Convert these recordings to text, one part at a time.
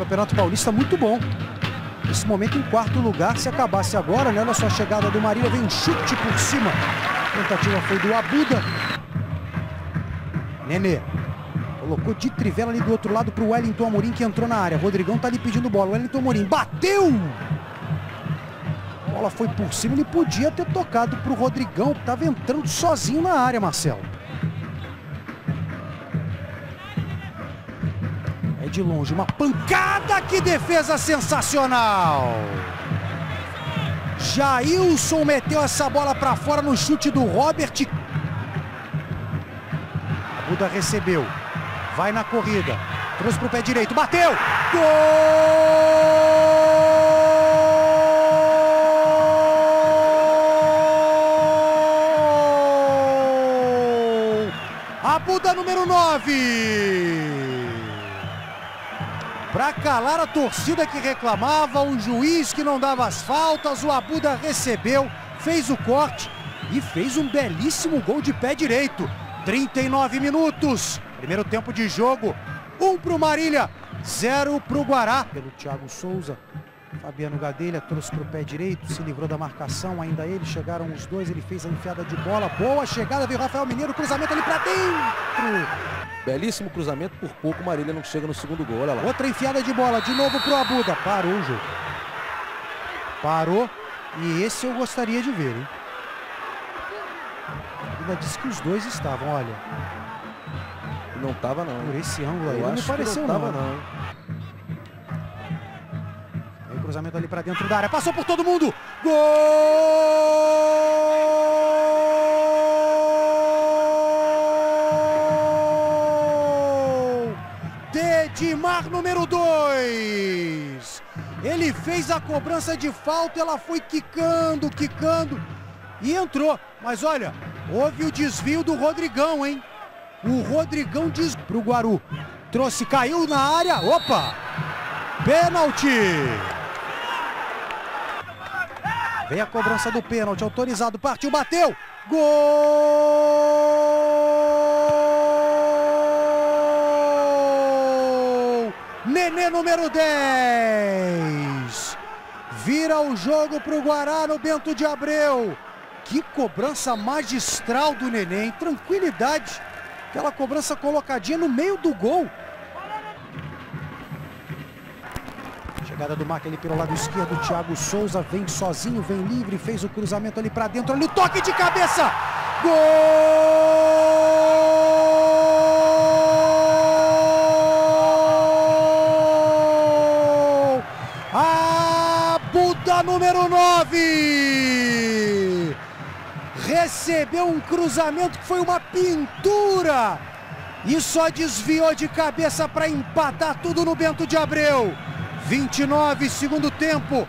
Campeonato Paulista muito bom. Esse momento em quarto lugar, se acabasse agora, né? Olha só a chegada do Marília, vem um chute por cima. A tentativa foi do Abuda. Nenê. Colocou de trivela ali do outro lado para o Wellington Amorim que entrou na área. Rodrigão tá ali pedindo bola. Wellington Amorim bateu! A bola foi por cima, ele podia ter tocado para o Rodrigão, que estava entrando sozinho na área, Marcelo. De longe, uma pancada, que defesa sensacional! Jailson meteu essa bola para fora no chute do Robert. A Buda recebeu, vai na corrida, trouxe para o pé direito, bateu! Gol! A Buda número 9! Para calar a torcida que reclamava, o juiz que não dava as faltas, o Abuda recebeu, fez o corte e fez um belíssimo gol de pé direito. 39 minutos, primeiro tempo de jogo, um para o Marília, zero para o Guará. Pelo Thiago Souza, Fabiano Gadelha trouxe para o pé direito, se livrou da marcação, ainda ele, chegaram os dois, ele fez a enfiada de bola, boa chegada, veio Rafael Mineiro, cruzamento ali para dentro. Belíssimo cruzamento, por pouco Marília não chega no segundo gol, olha lá. Outra enfiada de bola, de novo pro Abuda. Parou o jogo. Parou. E esse eu gostaria de ver, hein? Ainda disse que os dois estavam, olha. Não tava não. Por esse ângulo aí, Eu não me pareceu não tava não. não. Aí o cruzamento ali pra dentro da área. Passou por todo mundo. Gol! Dedimar número 2. Ele fez a cobrança de falta, ela foi quicando, quicando e entrou. Mas olha, houve o desvio do Rodrigão, hein? O Rodrigão diz pro Guaru. Trouxe, caiu na área. Opa! Pênalti! Vem a cobrança do pênalti, autorizado, partiu, bateu! Gol! Nenê número 10! Vira o jogo pro Guará no Bento de Abreu. Que cobrança magistral do Nenê, hein? Tranquilidade. Aquela cobrança colocadinha no meio do gol. Chegada do Mac ali pelo lado esquerdo, Thiago Souza vem sozinho, vem livre, fez o cruzamento ali para dentro, ali o toque de cabeça. Gol! A Número 9 recebeu um cruzamento que foi uma pintura. E só desviou de cabeça para empatar tudo no Bento de Abreu. 29, segundo tempo,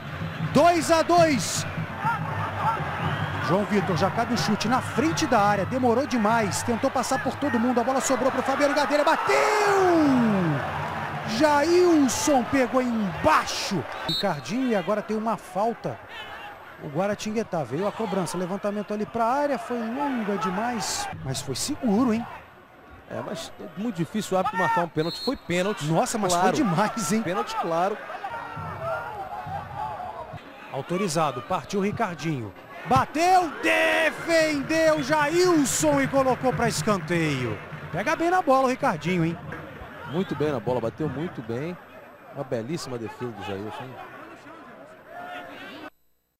2 a 2. João Vitor já cabe o chute na frente da área, demorou demais, tentou passar por todo mundo, a bola sobrou para o Fabiano Gadeira, bateu! Jailson pegou embaixo. Ricardinho e agora tem uma falta. O Guaratinguetá veio a cobrança, levantamento ali para a área, foi longa demais, mas foi seguro, hein? É, mas é muito difícil o árbitro marcar um pênalti. Foi pênalti. Nossa, mas claro. foi demais, hein? Pênalti claro. Autorizado, partiu o Ricardinho. Bateu, defendeu Jailson e colocou para escanteio. Pega bem na bola o Ricardinho, hein? Muito bem na bola, bateu muito bem. Uma belíssima defesa do Jailson.